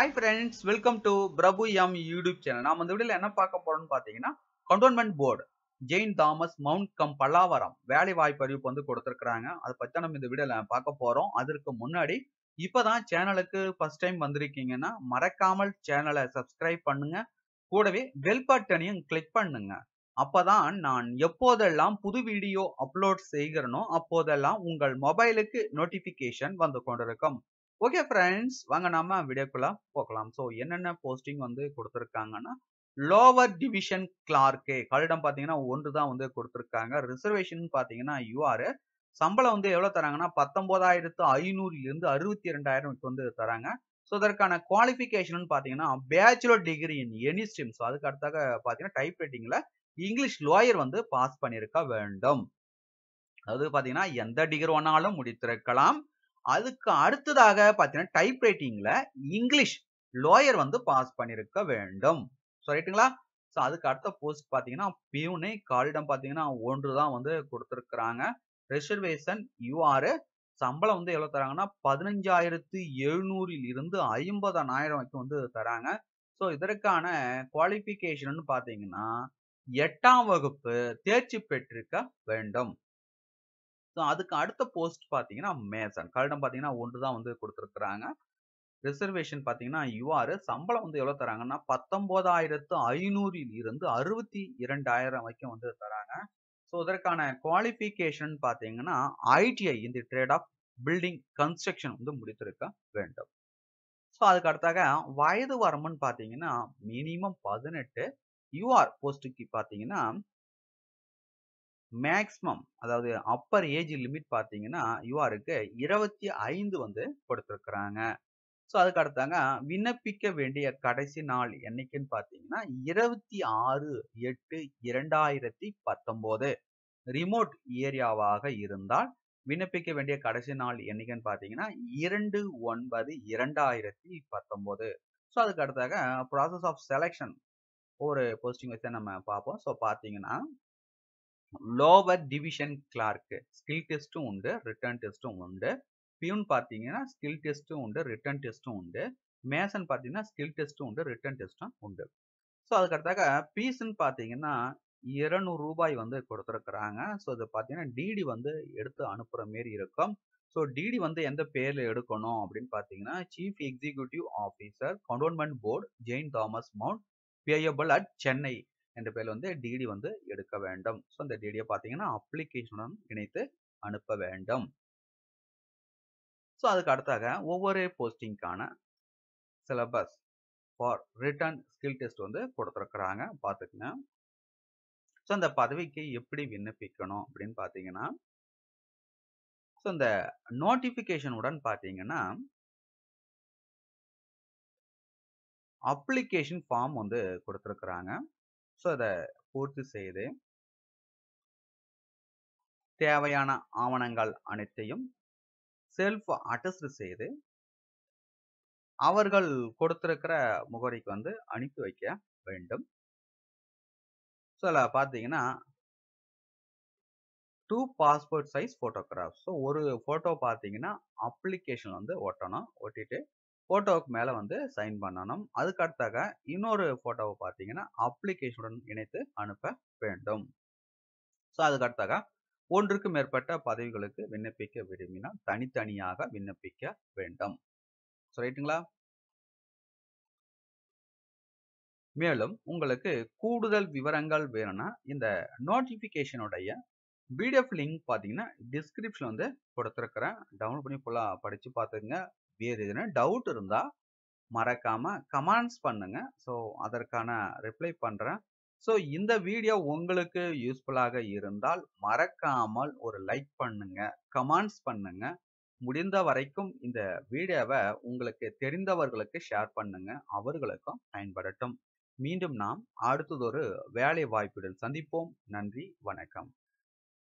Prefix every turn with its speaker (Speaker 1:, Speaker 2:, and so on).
Speaker 1: Hi friends welcome to Prabhu M YouTube channel நாம் இந்த வீடியோவில் என்ன பார்க்க போறோம்னு பார்த்தீங்கன்னா cantonment board Saint Thomas Mount cum Pallavaram வேலை வாய்ப்பு அறிவிப்பு வந்து கொடுத்துருக்குறாங்க. அதை பத்தி தான் நம்ம இந்த வீடியோவில் பார்க்க போறோம். அதற்கு முன்னாடி இப்பதான் சேனலுக்கு ஃபர்ஸ்ட் டைம் வந்திருக்கீங்கன்னா மறக்காமல் சேனலை சப்ஸ்கிரைப் பண்ணுங்க. கூடவே பெல் பட்டனையும் கிளிக் பண்ணுங்க. அப்பதான் நான் எப்போதெல்லாம் புது வீடியோ அப்லோட் செய்கிறனோ அப்போதெல்லாம் உங்கள் மொபைலுக்கு நோட்டிபிகேஷன் வந்து கொண்டிருக்கும். ஓகே ஃப்ரெண்ட்ஸ் வாங்க நாம வீடியோக்குள்ள போகலாம். ஸோ என்னென்ன போஸ்டிங் வந்து கொடுத்துருக்காங்கன்னா லோவர் டிவிஷன் கிளார்க்கு கல்லிடம் பார்த்தீங்கன்னா ஒன்று தான் வந்து கொடுத்துருக்காங்க. ரிசர்வேஷன் பார்த்தீங்கன்னா யூஆர் சம்பளம் வந்து எவ்வளோ தராங்கன்னா பத்தொம்போதாயிரத்து ஐநூறுலேருந்து அறுபத்தி ரெண்டாயிரம் வந்து தராங்க. ஸோ அதற்கான குவாலிஃபிகேஷன் பார்த்தீங்கன்னா bachelor degree in any stream so அதுக்கு அடுத்தாக பார்த்தீங்கன்னா டைப் ரைட்டிங்கில் இங்கிலீஷ் லோயர் வந்து பாஸ் பண்ணியிருக்க வேண்டும். அது பார்த்தீங்கன்னா எந்த டிகிரி வேணாலும் முடித்திருக்கலாம். அதுக்கு அடுத்ததாக பார்த்தீங்கன்னா டைப் ரைட்டிங்கில் இங்கிலீஷ் லோயர் வந்து பாஸ் பண்ணியிருக்க வேண்டும். ஸோ ரைட்டுங்களா ஸோ அதுக்கு அடுத்த போஸ்ட் பார்த்தீங்கன்னா பியூனே காலிடம் பார்த்தீங்கன்னா ஒன்று தான் வந்து கொடுத்துருக்குறாங்க. ரிசர்வேஷன் யூஆர் சம்பளம் வந்து எவ்வளோ தராங்கன்னா பதினஞ்சாயிரத்து எழுநூறில் இருந்து ஐம்பதனாயிரம் வரைக்கும் வந்து தராங்க. ஸோ இதற்கான குவாலிஃபிகேஷன் பார்த்தீங்கன்னா எட்டாம் வகுப்பு தேர்ச்சி பெற்றிருக்க வேண்டும். ஸோ அதுக்கு அடுத்த போஸ்ட் பார்த்தீங்கன்னா மேசன். கல்டம் பார்த்தீங்கன்னா ஒன்று தான் வந்து கொடுத்துருக்குறாங்க. ரிசர்வேஷன் பார்த்தீங்கன்னா யூஆர் சம்பளம் வந்து எவ்வளோ தராங்கன்னா பத்தொம்போதாயிரத்து ஐநூறில் இருந்து அறுபத்தி இரண்டாயிரம் வரைக்கும் வந்து தராங்க. ஸோ இதற்கான குவாலிஃபிகேஷன் பார்த்தீங்கன்னா ஐடிஐ இந்த ட்ரேட் ஆஃப் பில்டிங் கன்ஸ்ட்ரக்ஷன் வந்து முடித்திருக்க வேண்டும். ஸோ அதுக்கு அடுத்தாக வயது வரம்புன்னு பார்த்தீங்கன்னா மினிமம் பதினெட்டு. யூஆர் போஸ்ட்டுக்கு பார்த்தீங்கன்னா மேக்ஸிமம் அதாவது அப்பர் ஏஜ் லிமிட் பார்த்தீங்கன்னா யூஆருக்கு இருபத்தி ஐந்து வந்து கொடுத்துருக்குறாங்க. ஸோ அதுக்கு அடுத்தாங்க விண்ணப்பிக்க வேண்டிய கடைசி நாள் என்னைக்குன்னு பார்த்தீங்கன்னா இருபத்தி ஆறு எட்டு இரண்டாயிரத்தி பத்தொம்போது. ரிமோட் ஏரியாவாக இருந்தால் விண்ணப்பிக்க வேண்டிய கடைசி நாள் என்னைக்குன்னு பார்த்தீங்கன்னா இரண்டு ஒன்பது இரண்டாயிரத்தி பத்தொம்போது. ஸோ அதுக்கு அடுத்தாக ப்ராசஸ் ஆஃப் செலெக்ஷன் ஒரு போஸ்டிங் வச்சு நம்ம பார்ப்போம். ஸோ பார்த்தீங்கன்னா லோவர் டிவிஷன் கிளார்க்கு ஸ்கில் டெஸ்ட்டும் உண்டு ரிட்டர்ன் டெஸ்ட்டும் உண்டு. பியூன் பார்த்தீங்கன்னா ஸ்கில் டெஸ்ட்டும் உண்டு ரிட்டர்ன் டெஸ்ட்டும் உண்டு. மேசன் பார்த்தீங்கன்னா ஸ்கில் டெஸ்ட்டும் உண்டு ரிட்டர்ன் டெஸ்ட்டும் உண்டு. ஸோ அதுக்கடுத்தாக பீஸ்ன்னு பார்த்தீங்கன்னா இருநூறு ரூபாய் வந்து கொடுத்துருக்குறாங்க. ஸோ இது பார்த்தீங்கன்னா டிடி வந்து எடுத்து அனுப்புகிற மாரி இருக்கும். ஸோ டிடி வந்து எந்த பேரில் எடுக்கணும் அப்படின்னு பார்த்தீங்கன்னா chief executive officer cantonment board Saint Thomas Mount payable at Chennai என்ற பேரில் வந்து டிடி வந்து எடுக்க வேண்டும். ஸோ அந்த டிடியை பார்த்தீங்கன்னா அப்ளிகேஷனுடன் இணைத்து அனுப்ப வேண்டும். ஸோ அதுக்கு அடுத்தாக ஒவ்வொரு போஸ்டிங்க்கான syllabus for written skill test வந்து கொடுத்துருக்குறாங்க. பார்த்துக்குங்க. ஸோ அந்த பதவிக்கு எப்படி விண்ணப்பிக்கணும் அப்படின்னு பார்த்தீங்கன்னா ஸோ இந்த நோட்டிஃபிகேஷனுடன் பார்த்தீங்கன்னா அப்ளிகேஷன் ஃபார்ம் வந்து கொடுத்துருக்குறாங்க. ஸோ அதை பூர்த்தி செய்து தேவையான ஆவணங்கள் அனைத்தையும் செல்ஃப் அட்டஸ்ட் செய்து அவர்கள் கொடுத்துருக்கிற முகவரிக்கு வந்து அனுப்பி வைக்க வேண்டும். ஸோ அதில் பார்த்தீங்கன்னா two passport size photograph so ஒரு ஃபோட்டோ பார்த்தீங்கன்னா அப்ளிகேஷன் வந்து ஒட்டணும் ஒட்டிட்டு ஃபோட்டோவுக்கு மேலே வந்து சைன் பண்ணணும். அதுக்கு அடுத்தாக இன்னொரு ஃபோட்டோவை பார்த்தீங்கன்னா அப்ளிகேஷனுடன் இணைத்து அனுப்ப வேண்டும். ஸோ அதுக்கு அடுத்தாக ஒன்றுக்கு மேற்பட்ட பதவிகளுக்கு விண்ணப்பிக்க விரும்பினால் தனித்தனியாக விண்ணப்பிக்க வேண்டும். ஸோ ரைட்டுங்களா மேலும் உங்களுக்கு கூடுதல் விவரங்கள் வேணும்னா இந்த நோட்டிஃபிகேஷனுடைய பிடிஎஃப் லிங்க் பார்த்தீங்கன்னா டிஸ்கிரிப்ஷன் வந்து கொடுத்துருக்குறேன். டவுன்லோட் பண்ணி ஃபுல்லாக படித்து பார்த்துங்க வேறு எதுனா டவுட் இருந்தால் மறக்காமல் கமெண்ட்ஸ் பண்ணுங்கள் ஸோ அதற்கான ரிப்ளை பண்ணுறேன் ஸோ இந்த வீடியோ உங்களுக்கு யூஸ்ஃபுல்லாக இருந்தால் மறக்காமல் ஒரு லைக் பண்ணுங்கள் கமெண்ட்ஸ் பண்ணுங்கள் முடிந்த வரைக்கும் இந்த வீடியோவை உங்களுக்கு தெரிந்தவர்களுக்கு ஷேர் பண்ணுங்க அவர்களுக்கும் பயன்படட்டும். மீண்டும் நாம் அடுத்ததொரு வேலை வாய்ப்புடன் சந்திப்போம். நன்றி வணக்கம்.